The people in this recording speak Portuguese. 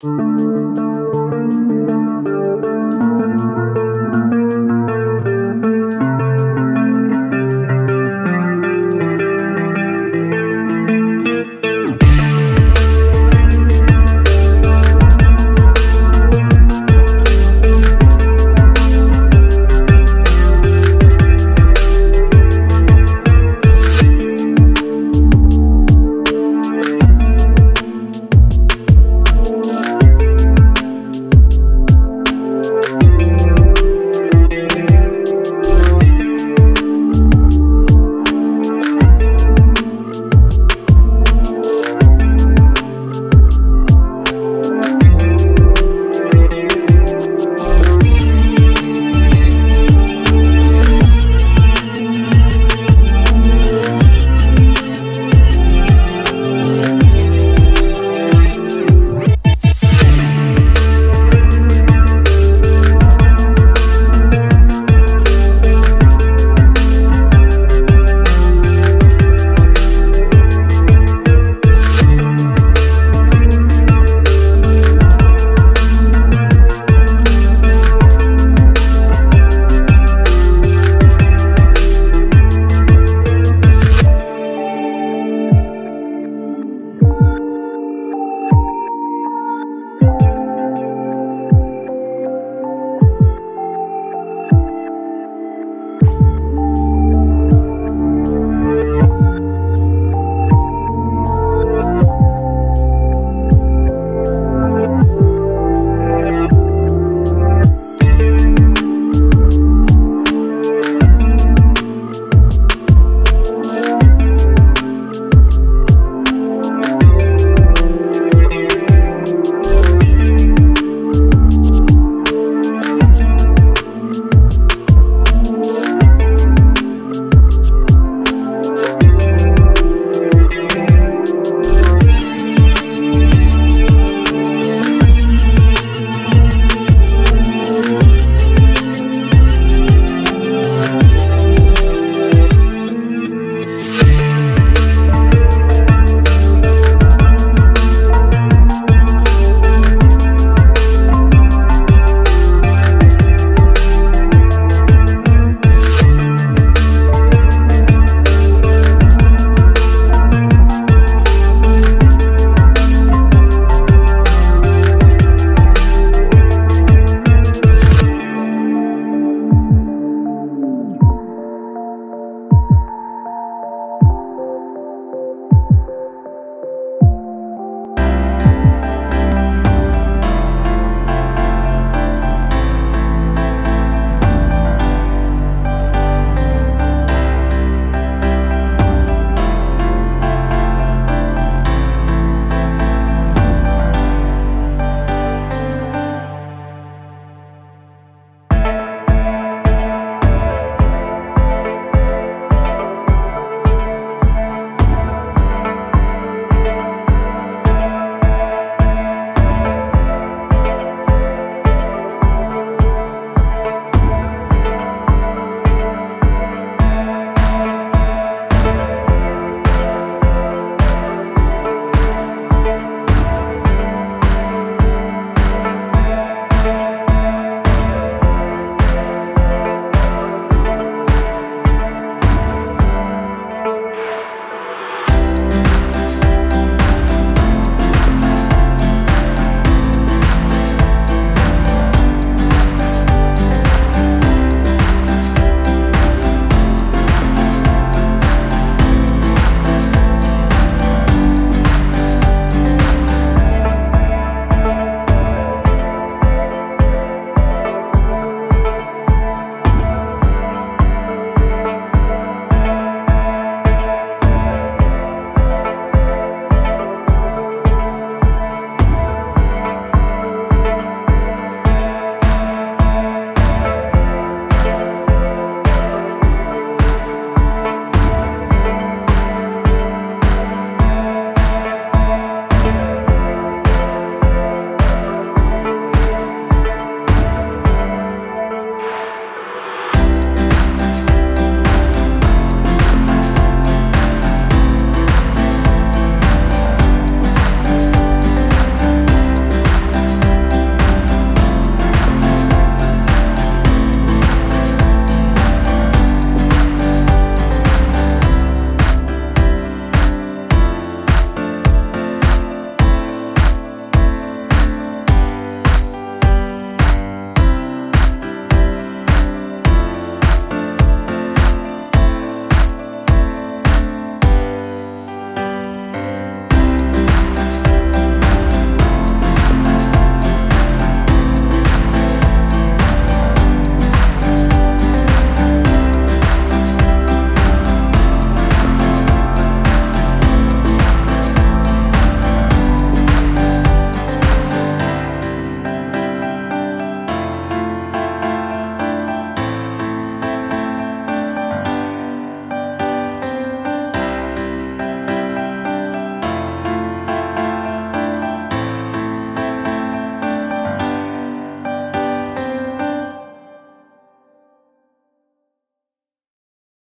Música